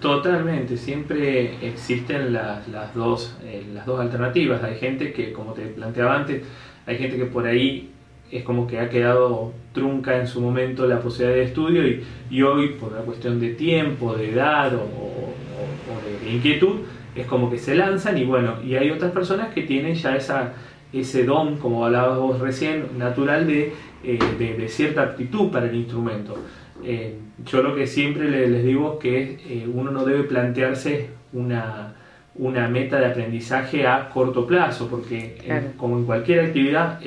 Totalmente, siempre existen las, las dos, eh, las dos alternativas. Hay gente que, como te planteaba antes, hay gente que por ahí es como que ha quedado trunca en su momento la posibilidad de estudio y, hoy por una cuestión de tiempo, de edad o, o, de, inquietud, es como que se lanzan y bueno, y hay otras personas que tienen ya esa, ese don, como hablabas vos recién, natural de, eh, de, cierta aptitud para el instrumento. Eh, yo lo que siempre les, digo es que eh, uno no debe plantearse una, una, meta de aprendizaje a corto plazo, porque como en cualquier actividad,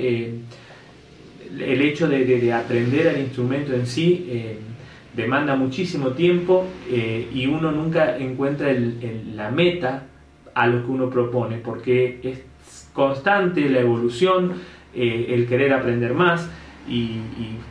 el hecho de, aprender el instrumento en sí eh, demanda muchísimo tiempo eh, y uno nunca encuentra la meta a lo que uno propone, porque es constante la evolución, eh, el querer aprender más. Y,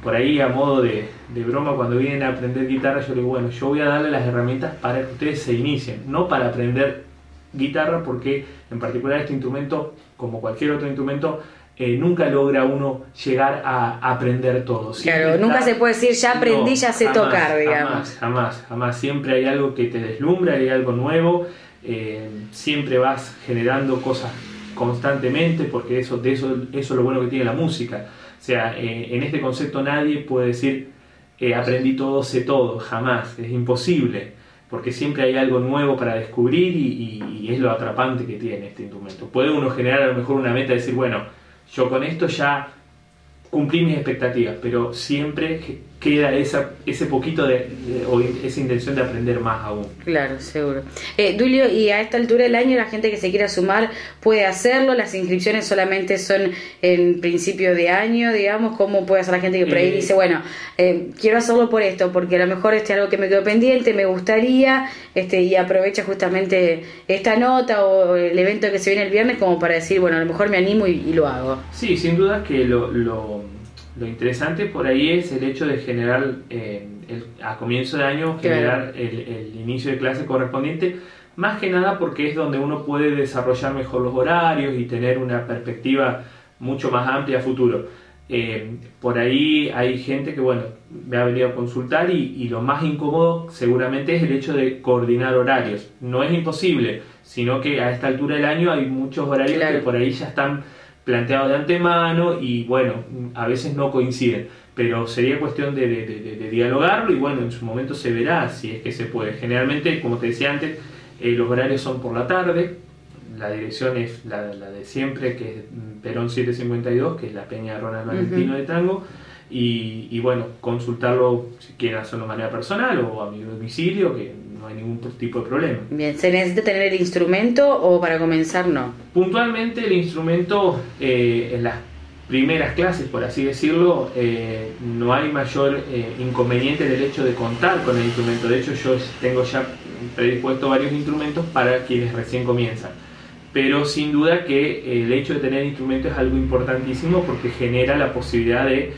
por ahí a modo de, broma cuando vienen a aprender guitarra yo digo bueno yo voy a darle las herramientas para que ustedes se inicien no para aprender guitarra porque en particular este instrumento como cualquier otro instrumento eh, nunca logra uno llegar a aprender todo. claro, nunca se puede decir ya aprendí, ya sé tocar, digamos. Jamás, jamás, jamás. Siempre hay algo que te deslumbra, hay algo nuevo, eh, siempre vas generando cosas constantemente, porque eso, de eso, eso es lo bueno que tiene la música. O sea, eh, en este concepto nadie puede decir aprendí todo, sé todo, jamás, es imposible, porque siempre hay algo nuevo para descubrir y, y es lo atrapante que tiene este instrumento. Puede uno generar a lo mejor una meta de decir, bueno, yo con esto ya cumplí mis expectativas, pero siempre queda esa, ese poquito de, o esa intención de aprender más aún. Claro, seguro. Eh, Dulio, y a esta altura del año la gente que se quiera sumar puede hacerlo, las inscripciones solamente son en principio de año, digamos, ¿cómo puede hacer la gente que por ahí eh, dice, bueno, eh, quiero hacerlo por esto, porque a lo mejor este es algo que me quedó pendiente, me gustaría, este y aprovecha justamente esta nota o el evento que se viene el viernes como para decir, bueno, a lo mejor me animo y, lo hago? Sí, sin duda que lo lo interesante por ahí es el hecho de generar, eh, a comienzo de año, generar el, inicio de clase correspondiente, más que nada porque es donde uno puede desarrollar mejor los horarios y tener una perspectiva mucho más amplia a futuro. Eh, por ahí hay gente que, bueno, me ha venido a consultar y, lo más incómodo seguramente es el hecho de coordinar horarios. No es imposible, sino que a esta altura del año hay muchos horarios que por ahí ya están planteado de antemano y bueno, a veces no coinciden, pero sería cuestión de, dialogarlo y bueno, en su momento se verá si es que se puede. Generalmente, como te decía antes, eh, los horarios son por la tarde, la dirección es la, de siempre, que es Perón 752, que es la Peña Ronald Valentino de Tango, y, bueno, consultarlo si quieren hacerlo de manera personal o a mi domicilio, que no hay ningún tipo de problema. Bien, ¿se necesita tener el instrumento o para comenzar no? Puntualmente el instrumento eh, en las primeras clases, por así decirlo, eh, no hay mayor eh, inconveniente del hecho de contar con el instrumento. De hecho, yo tengo ya predispuesto varios instrumentos para quienes recién comienzan. Pero sin duda que el hecho de tener instrumento es algo importantísimo porque genera la posibilidad de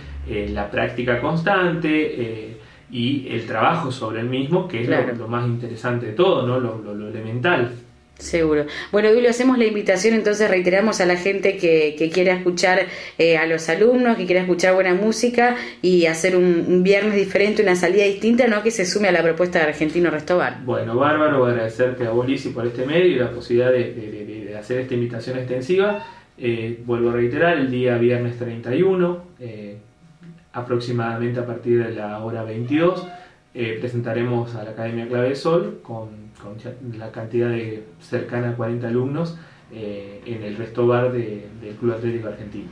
la práctica constante, y el trabajo sobre el mismo, que es lo, más interesante de todo, ¿no? lo, elemental. Seguro. Bueno, Julio, hacemos la invitación, entonces reiteramos a la gente que, que quiera escuchar eh, a los alumnos, que quiera escuchar buena música y hacer un, viernes diferente, una salida distinta, ¿no? Que se sume a la propuesta de Argentino Restobar. Bueno, bárbaro, agradecerte a vos, por este medio y la posibilidad de, hacer esta invitación extensiva. Eh, vuelvo a reiterar, el día viernes 31, eh, aproximadamente a partir de la hora 22. Eh, presentaremos a la Academia Clave Sol con, la cantidad de cercana a 40 alumnos eh, en el resto bar del Club Atlético Argentino.